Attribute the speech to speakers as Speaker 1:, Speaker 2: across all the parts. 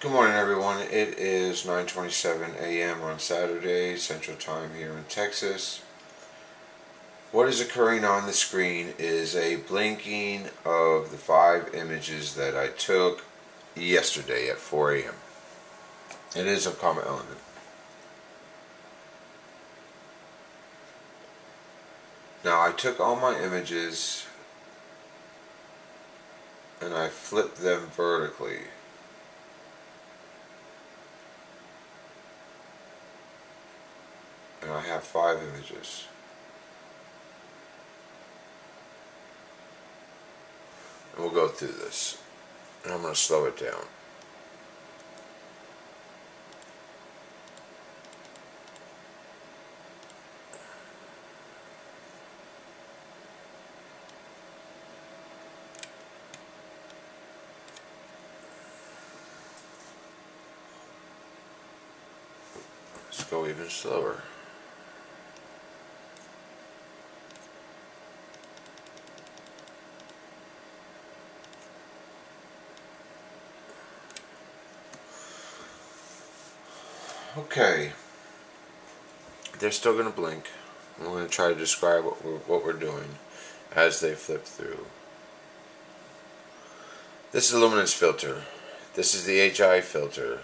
Speaker 1: Good morning everyone. It is 9:27 a.m. on Saturday Central Time here in Texas. What is occurring on the screen is a blinking of the five images that I took yesterday at 4 a.m. It is a comet Elenin. Now I took all my images and I flipped them vertically. and I have five images. And we'll go through this. And I'm going to slow it down. Let's go even slower. Okay. They're still going to blink. I'm going to try to describe what we're, what we're doing as they flip through. This is a luminance filter. This is the HI filter.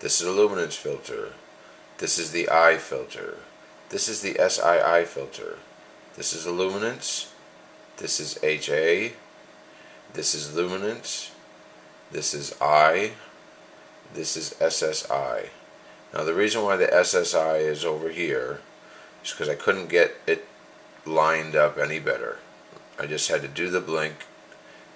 Speaker 1: This is a luminance filter. This is the I filter. This is the SII filter. This is a luminance. This is HA. This is luminance. This is I. This is SSI. Now the reason why the SSI is over here is because I couldn't get it lined up any better. I just had to do the blink.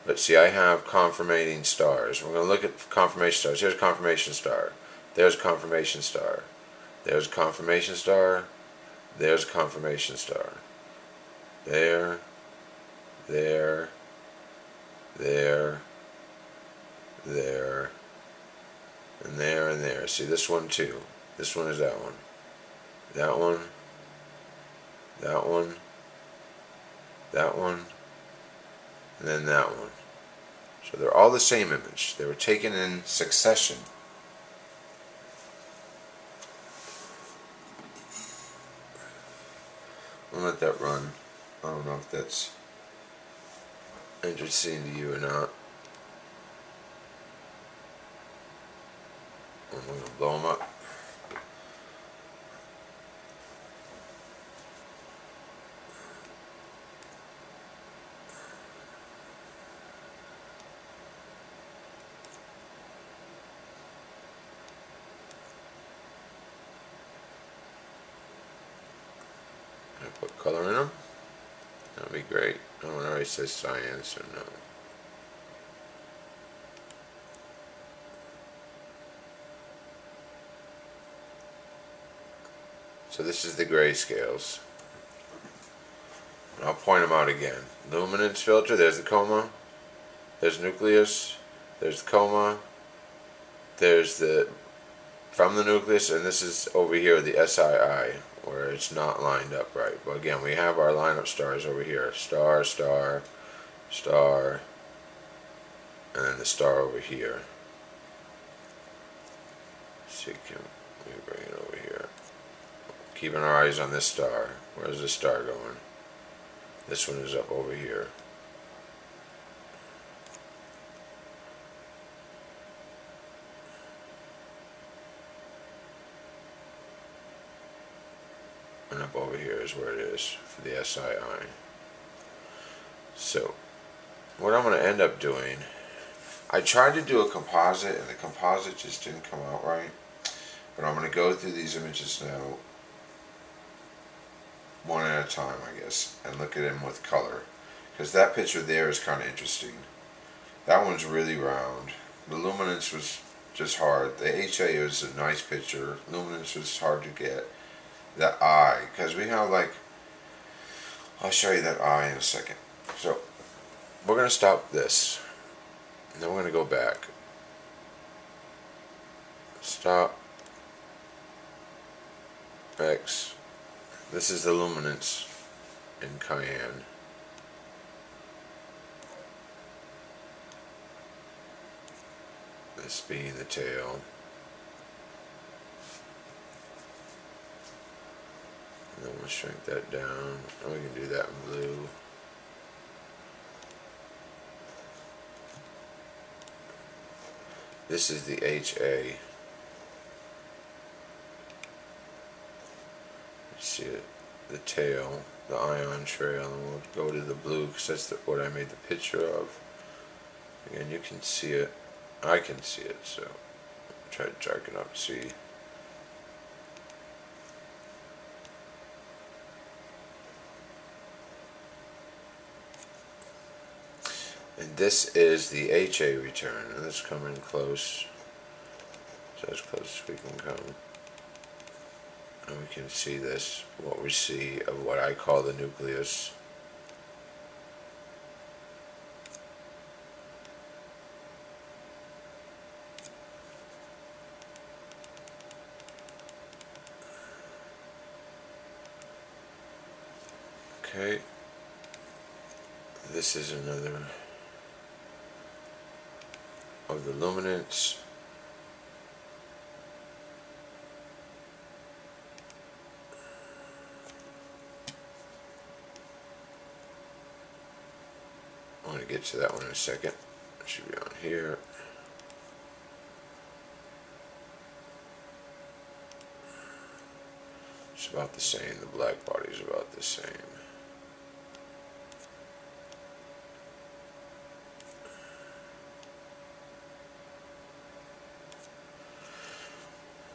Speaker 1: But see, I have confirmating stars. We're going to look at confirmation stars. Here's a confirmation star. There's a confirmation star. There's a confirmation star. There's a confirmation star. There, there, there, there, and there. See this one too. This one is that one. That one. That one. That one. And then that one. So they're all the same image. They were taken in succession. I'll let that run. I don't know if that's interesting to you or not. I'm going to blow them up. Put color in them. That'll be great. Oh, it already says cyan, so no. So this is the grayscales. I'll point them out again. Luminance filter, there's the coma. There's nucleus. There's the coma. There's the from the nucleus, and this is over here the SII, where it's not lined up right. But again, we have our lineup stars over here. Star, star, star, and then the star over here. Let's see, can we bring it over here? Keeping our eyes on this star. Where's the star going? This one is up over here. And up over here is where it is for the SII. So, what I'm going to end up doing, I tried to do a composite and the composite just didn't come out right. But I'm going to go through these images now one at a time, I guess, and look at him with color. Because that picture there is kind of interesting. That one's really round. The luminance was just hard. The HA was a nice picture. Luminance was hard to get. The eye, because we have like, I'll show you that eye in a second. So, we're going to stop this. And then we're going to go back. Stop. X. This is the luminance in cyan. This being the tail. And then we'll shrink that down. And we can do that in blue. This is the HA. see it, the tail, the ion trail, and we'll go to the blue because that's the, what I made the picture of. Again, you can see it. I can see it, so try to darken up, see. And this is the HA return. And let's come in close. So as close as we can come. And we can see this, what we see of what I call the nucleus. Okay, this is another of the luminance. I'm going to get to that one in a second. It should be on here. It's about the same. The black body is about the same.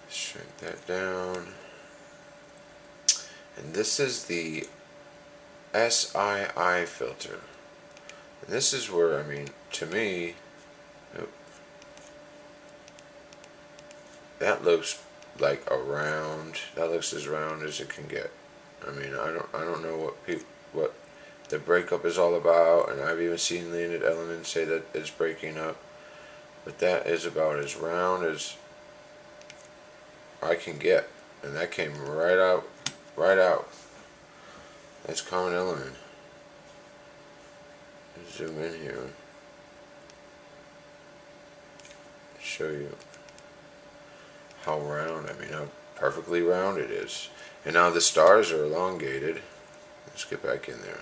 Speaker 1: Shrink that down. And this is the SII filter. And this is where, I mean, to me, that looks like a round. That looks as round as it can get. I mean, I don't, I don't know what people, what the breakup is all about, and I've even seen Leonid Elenin say that it's breaking up. But that is about as round as I can get, and that came right out, right out. That's Comet Elenin zoom in here show you how round, I mean how perfectly round it is. And now the stars are elongated. Let's get back in there.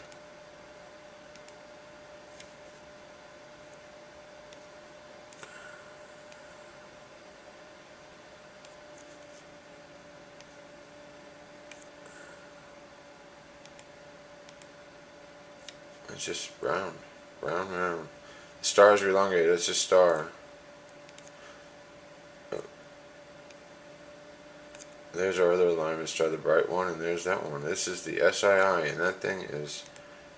Speaker 1: It's just round. Round, round. The stars are elongated. It's a star. There's our other alignment star, the bright one, and there's that one. This is the SII, and that thing is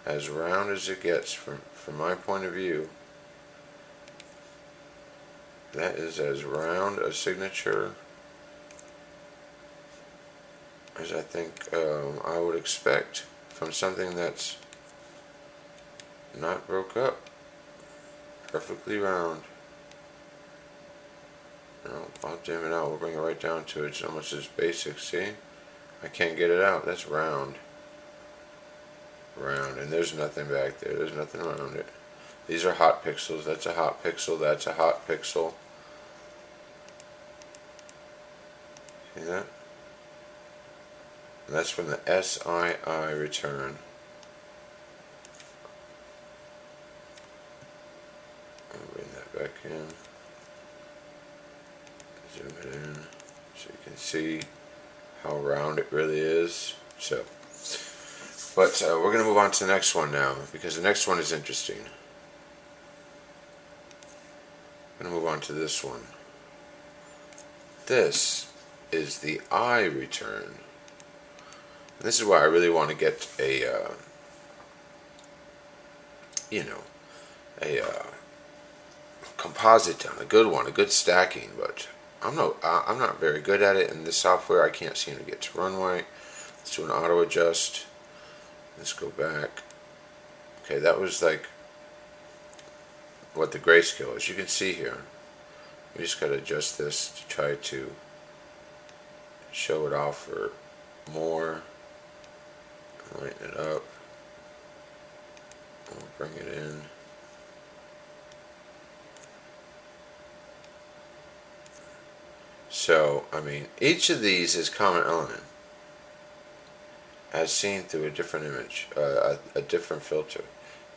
Speaker 1: as round as it gets from, from my point of view. That is as round a signature as I think um, I would expect from something that's not broke up. Perfectly round. No, I'll dim it out. We'll bring it right down to it. It's almost as basic. See? I can't get it out. That's round. Round. And there's nothing back there. There's nothing around it. These are hot pixels. That's a hot pixel. That's a hot pixel. See that? And that's from the SII return. back in. Zoom it in so you can see how round it really is. So, but uh, we're going to move on to the next one now because the next one is interesting. I'm going to move on to this one. This is the eye return. And this is why I really want to get a, uh, you know, a uh, composite done, a good one, a good stacking, but I'm not I'm not very good at it in the software. I can't seem to get to run right. Let's do an auto adjust. Let's go back. Okay, that was like what the grayscale is. You can see here. We just got to adjust this to try to show it off for more. Lighten it up. We'll bring it in. So, I mean, each of these is Comet Elenin as seen through a different image, uh, a, a different filter.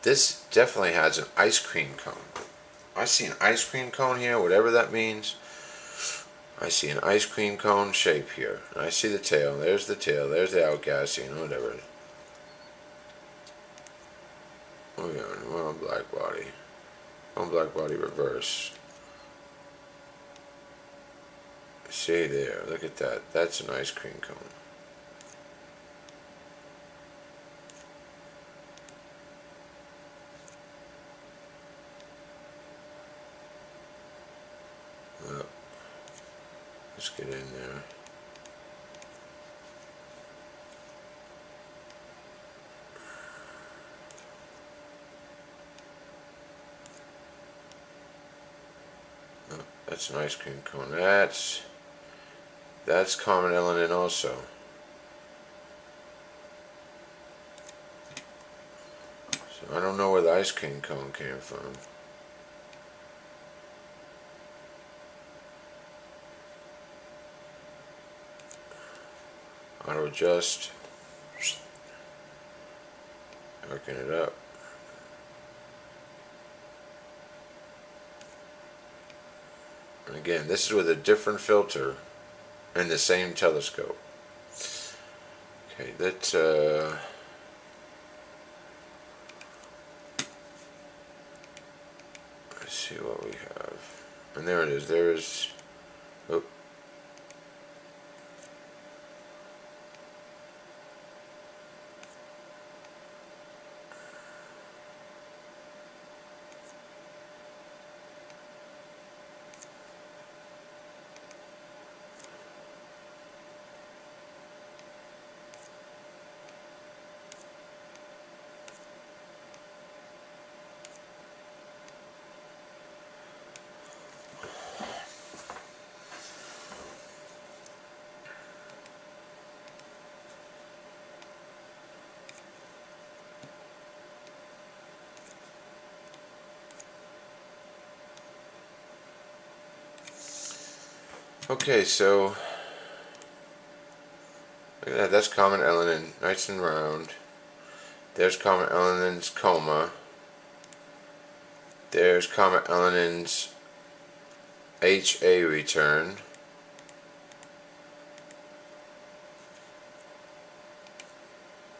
Speaker 1: This definitely has an ice cream cone. I see an ice cream cone here, whatever that means. I see an ice cream cone shape here. And I see the tail. There's the tail. There's the outgassing, whatever. Oh yeah, well, black body. On black body reverse. See there, look at that. That's an ice cream cone. Well, let's get in there. Oh, that's an ice cream cone. That's that's Comet Elenin also. So I don't know where the ice cream cone came from. auto adjust hooking it up and again this is with a different filter and the same telescope. Okay let's uh, let's see what we have. And there it is there's Okay, so look at that. That's Comet Elenin, nice and round. There's Comet Elenin's coma. There's Comet Elenin's HA return.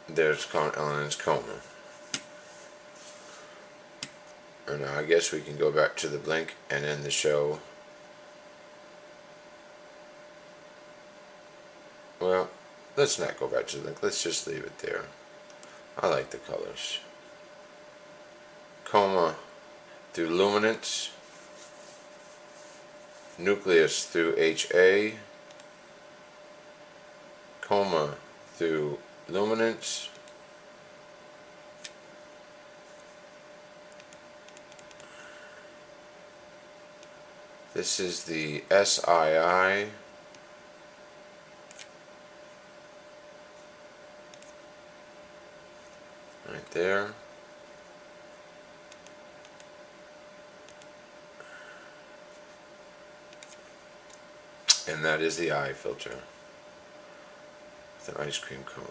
Speaker 1: There's Comet Elenin's coma. And now I guess we can go back to the blink and end the show. Well, let's not go back to the link. Let's just leave it there. I like the colors. Coma through luminance. Nucleus through HA. Coma through luminance. This is the SII. Right there. And that is the eye filter with an ice cream cone.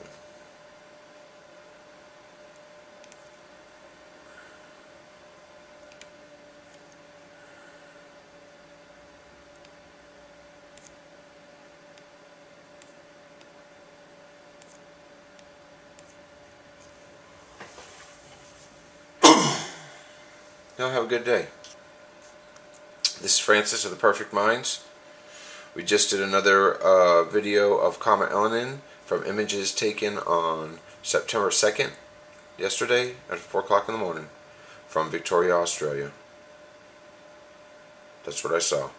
Speaker 1: Y'all have a good day. This is Francis of the Perfect Minds. We just did another uh, video of Comet Elenin from images taken on September 2nd, yesterday at 4 o'clock in the morning from Victoria, Australia. That's what I saw.